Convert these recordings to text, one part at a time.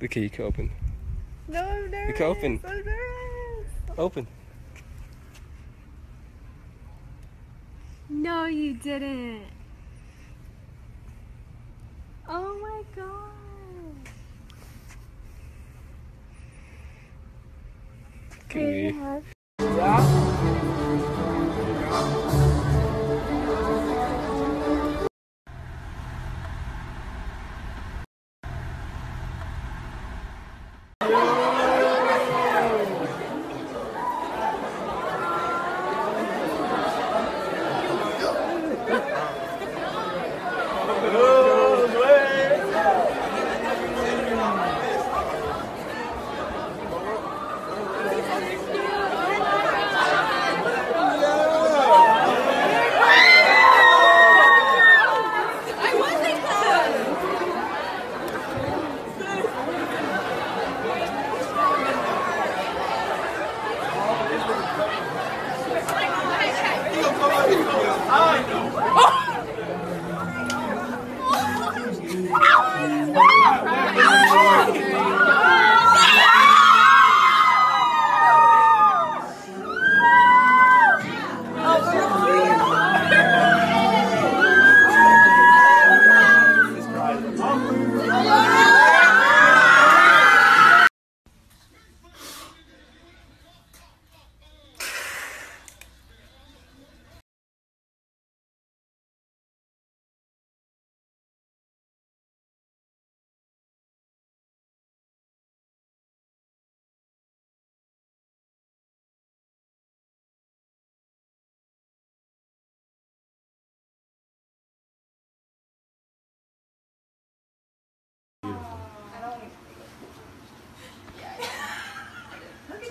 The key, you can open. No, I'm nervous. can open. I'm nervous. Open. No, you didn't. Oh my god. Can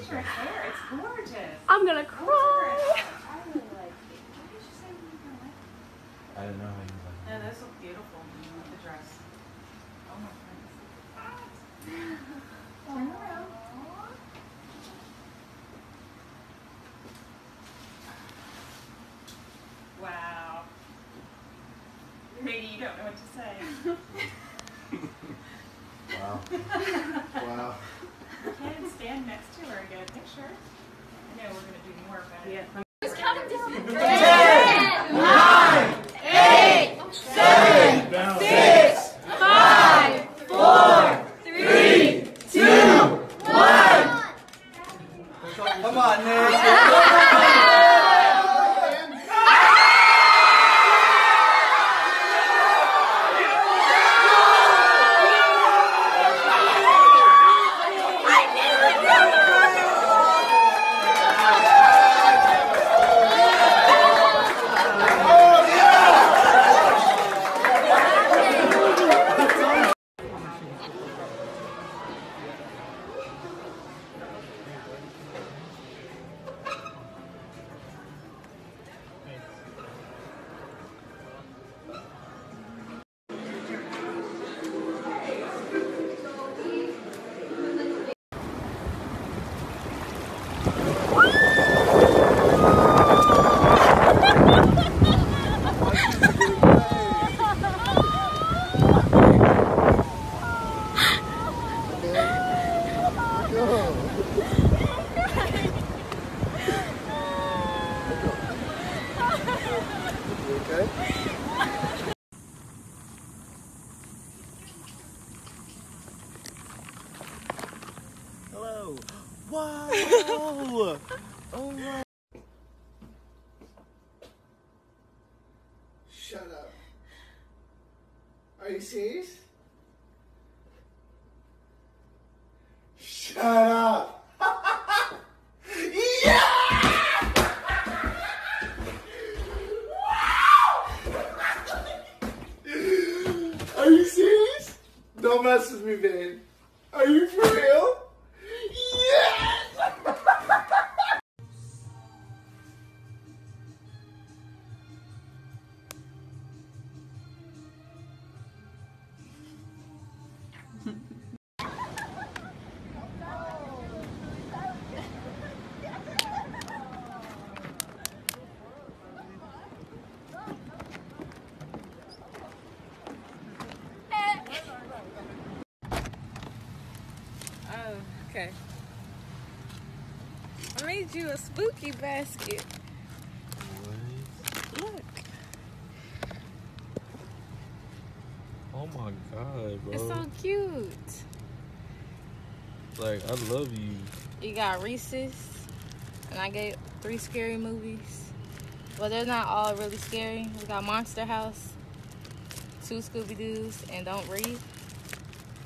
your hair. It's gorgeous. I'm gonna cry. I don't know how you No, those look beautiful with the dress. Oh my goodness. Turn around. Wow. Maybe you don't know what to say. Wow. wow. Ken, stand next to her and get a picture. I do more, but yeah. Wow. oh my. Shut up. Are you serious? Shut up. Are you serious? Don't mess with me, man. Made you a spooky basket. What? Look. Oh my god, bro. It's so cute. like I love you. You got Reese's, and I get three scary movies. Well, they're not all really scary. We got Monster House, two Scooby Doo's, and Don't Breathe.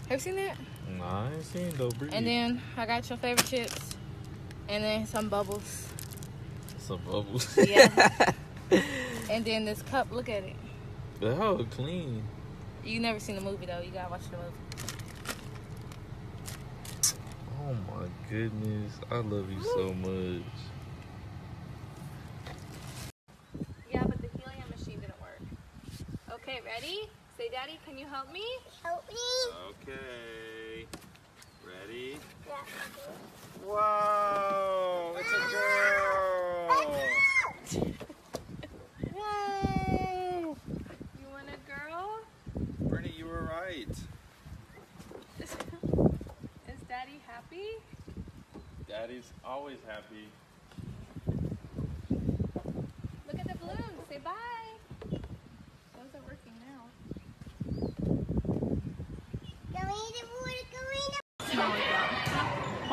Have you seen that? Nah, I ain't seen though. Breathe. And then I got your favorite chips, and then some bubbles. some bubbles. Yeah. and then this cup. Look at it. the hell clean. You never seen the movie though. You gotta watch the movie. Oh my goodness, I love you so much. Yeah, but the helium machine didn't work. Okay, ready? Say, Daddy, can you help me? Help me. Okay, ready? Wow, it's a girl. Whoa, You want a girl? Brittany, you were right. Is, is Daddy happy? Daddy's always happy. Look at the balloons. Say bye.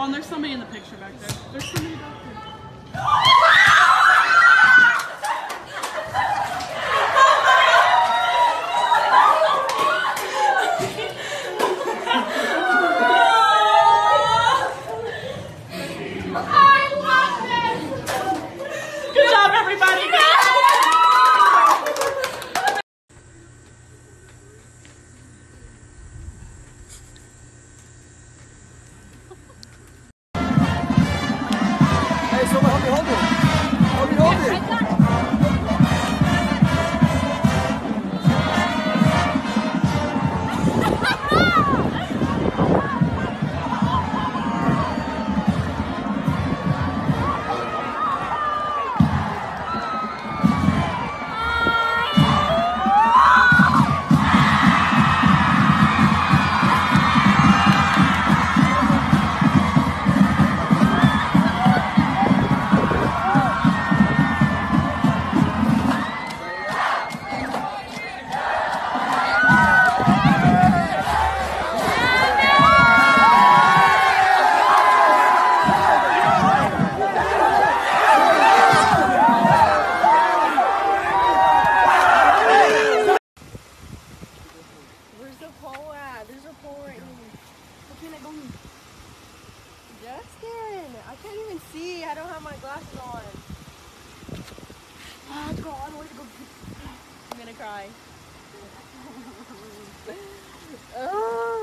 And there's somebody in the picture back there. There's somebody back there. Pole at? There's a pole right here. Okay, I go. Justin, I can't even see. I don't have my glasses on. Oh God, where'd go? I'm gonna cry. oh.